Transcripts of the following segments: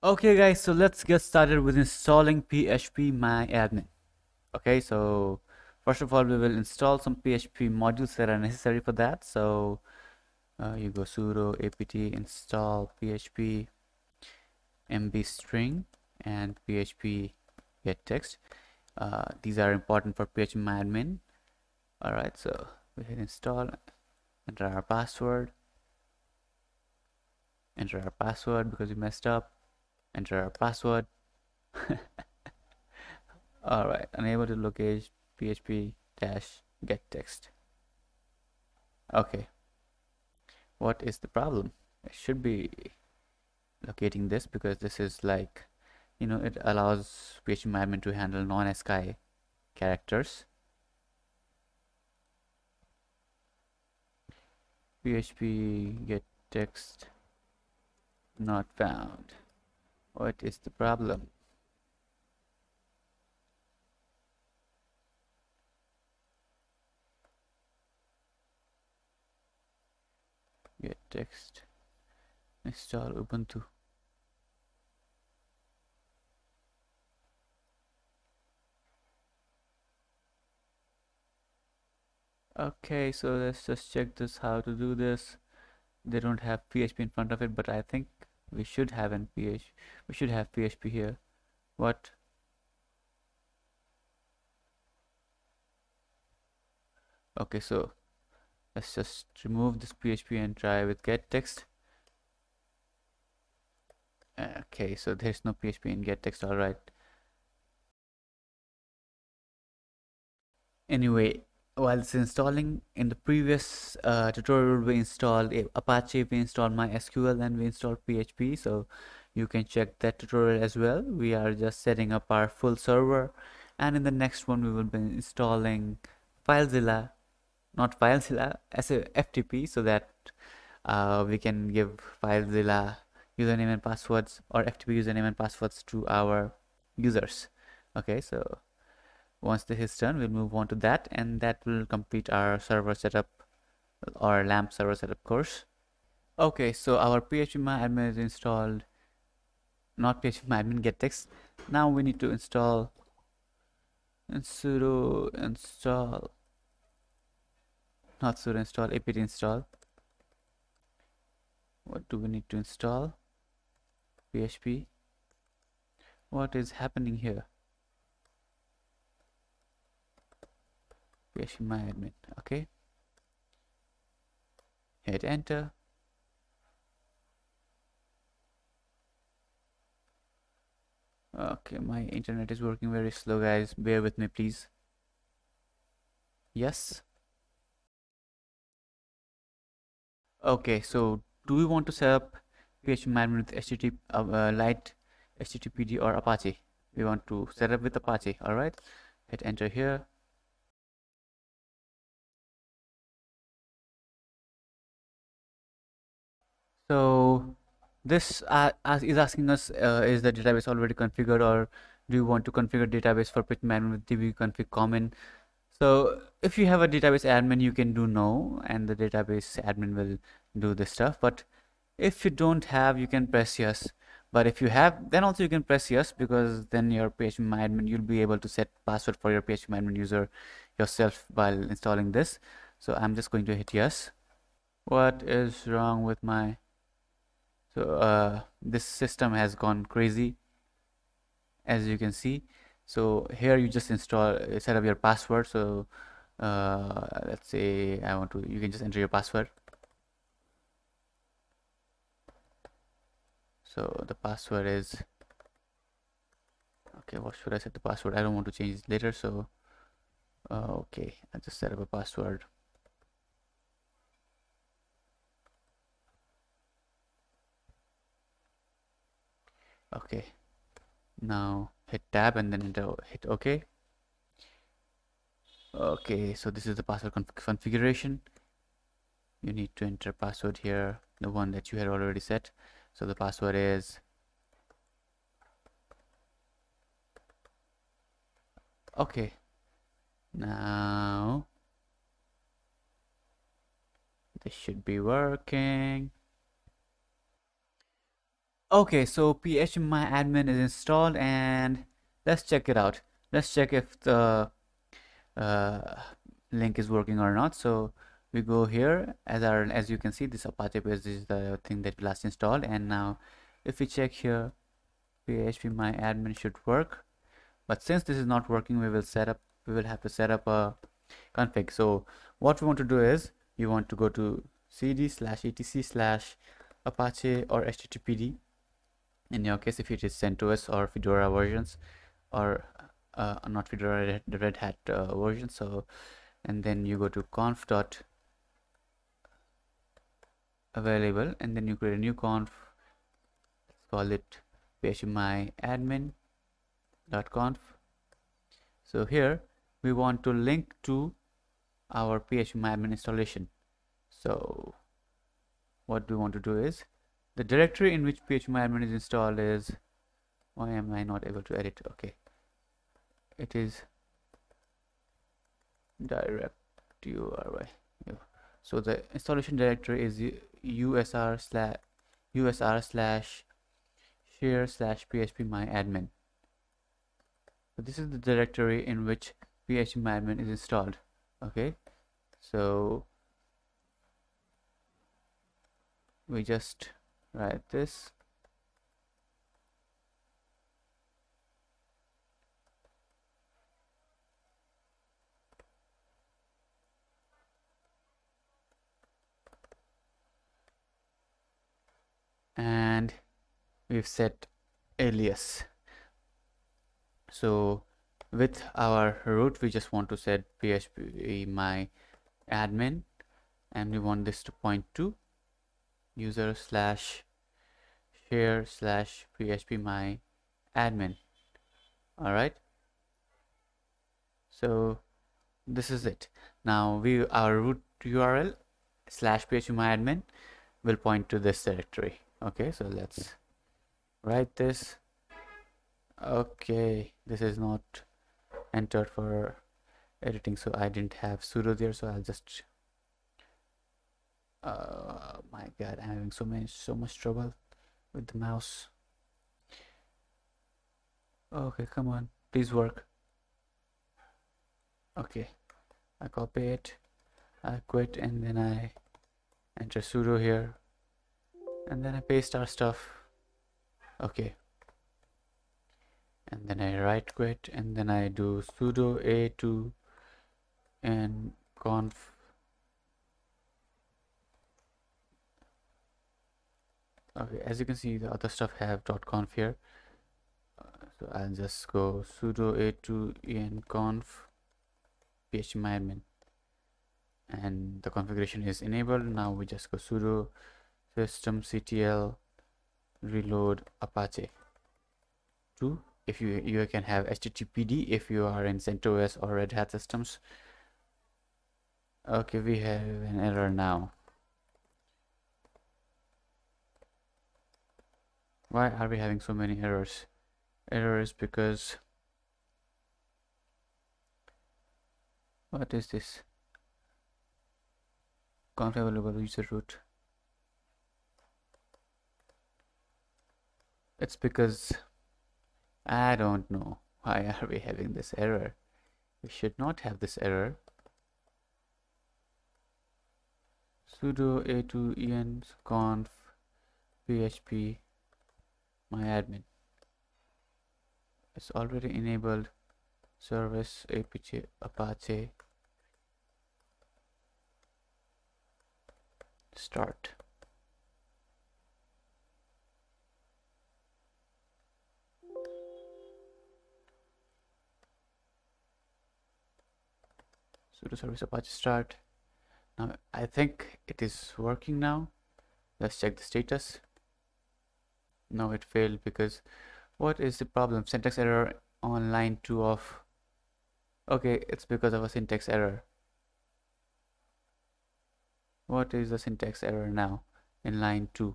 Okay guys, so let's get started with installing PHP MyAdmin. Okay, so first of all we will install some PHP modules that are necessary for that. So uh, you go sudo apt install PHP mbstring and PHP gettext. Uh, these are important for PHP MyAdmin. Alright, so we hit install, enter our password, enter our password because we messed up enter our password. Alright unable to locate php dash gettext. Okay. What is the problem? It should be locating this because this is like you know it allows php admin to handle non-ascii characters. Php get text not found what is the problem? Get text. Install Ubuntu. Okay, so let's just check this how to do this. They don't have PHP in front of it, but I think we should have an PH we should have PHP here. What? Okay so let's just remove this PHP and try with gettext. Okay so there's no PHP in gettext all right anyway while it's installing in the previous uh, tutorial we installed apache we installed mysql and we installed php so you can check that tutorial as well. We are just setting up our full server and in the next one we will be installing filezilla not filezilla as a ftp so that uh, we can give filezilla username and passwords or ftp username and passwords to our users. Okay so once this is done we'll move on to that and that will complete our server setup or lamp server setup course. Okay so our php admin is installed. Not php admin gettext now we need to install and sudo install not sudo install apt install. What do we need to install? Php. What is happening here PHP my admin okay? Hit enter. Okay my internet is working very slow guys. Bear with me please. Yes? Okay so do we want to set up PHP admin with HTTP uh, uh, light HTTPD or Apache? We want to set up with Apache all right hit enter here So this uh, is asking us uh, is the database already configured or do you want to configure database for admin with dbconfig common? So if you have a database admin you can do no and the database admin will do this stuff. But if you don't have you can press yes. But if you have then also you can press yes because then your PHP admin you'll be able to set password for your PHP admin user yourself while installing this. So I'm just going to hit yes. What is wrong with my so uh, this system has gone crazy as you can see. So here you just install uh, set up your password. So uh, let's say I want to you can just enter your password. So the password is okay what should I set the password? I don't want to change it later so uh, okay I just set up a password okay. Now hit tab and then hit ok. Okay so this is the password conf configuration. You need to enter password here the one that you had already set. So the password is okay now this should be working okay so phpMyAdmin is installed and let's check it out. Let's check if the uh, link is working or not. So we go here. As our as you can see this apache is the thing that we last installed. And now if we check here phpMyAdmin should work. But since this is not working we will set up we will have to set up a config. So what we want to do is you want to go to cd slash etc slash apache or httpd in your case if it is CentOS or Fedora versions or uh, not Fedora the Red Hat uh, version so and then you go to conf dot available and then you create a new conf let's call it phpMyAdmin.conf so here we want to link to our phpMyAdmin installation. So what we want to do is the directory in which phpMyAdmin is installed is why am I not able to edit? Okay. It is direct URI so the installation directory is usr slash usr slash share slash phpMyAdmin so this is the directory in which phpMyAdmin is installed. Okay. So we just write this. And we've set alias. So with our root we just want to set php my admin and we want this to point to user slash share slash phpMyAdmin all right? So this is it. Now we our root url slash phpMyAdmin will point to this directory. Okay so let's write this. Okay this is not entered for editing so I didn't have sudo there so I'll just uh my god I'm having so many so much trouble with the mouse. Okay come on. Please work. Okay. I copy it. I quit and then I enter sudo here. And then I paste our stuff. Okay. And then I right quit and then I do sudo a2 en conf okay as you can see the other stuff have .conf here. So I'll just go sudo a2 en conf phpMyAdmin and the configuration is enabled. Now we just go sudo systemctl reload apache. 2 if you you can have httpd if you are in CentOS or Red Hat systems. Okay we have an error now why are we having so many errors? Errors because what is this? Conf available user root. It's because I don't know why are we having this error. We should not have this error. Sudo a2 en conf php my admin. It's already enabled service apache apache. Start. Sudo service apache start. Now I think it is working now. Let's check the status no it failed because what is the problem? Syntax error on line 2 of okay it's because of a syntax error. What is the syntax error now in line 2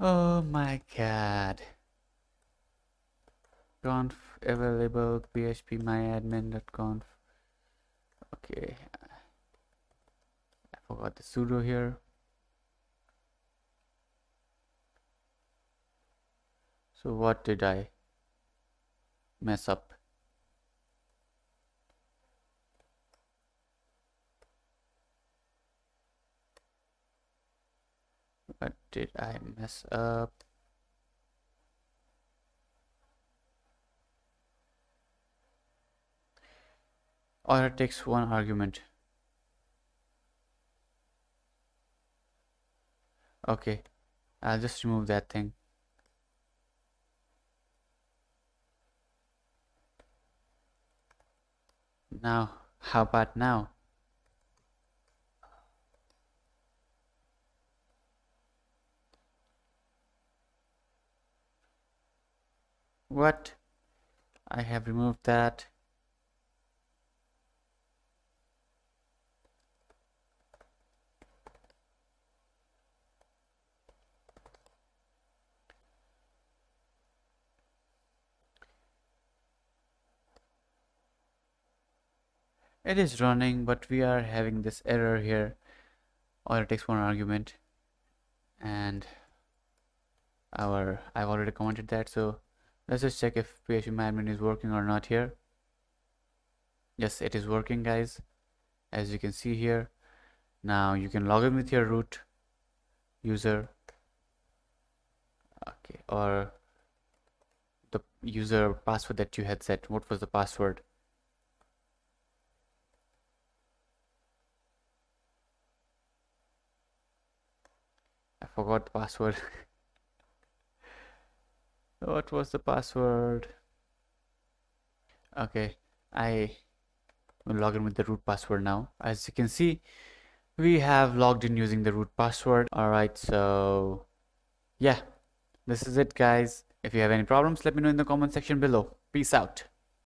oh my god. Conf available php phpMyAdmin.conf okay. I forgot the sudo here so what did I mess up? What did I mess up? Or it takes one argument. Okay I'll just remove that thing now how about now? What? I have removed that it is running but we are having this error here. Or it takes one argument. And our I've already commented that so let's just check if phpMyAdmin is working or not here. Yes it is working guys. As you can see here now you can log in with your root user. Okay or the user password that you had set. What was the password forgot the password. What was the password? Okay I will log in with the root password now. As you can see we have logged in using the root password. Alright so yeah this is it guys. If you have any problems let me know in the comment section below. Peace out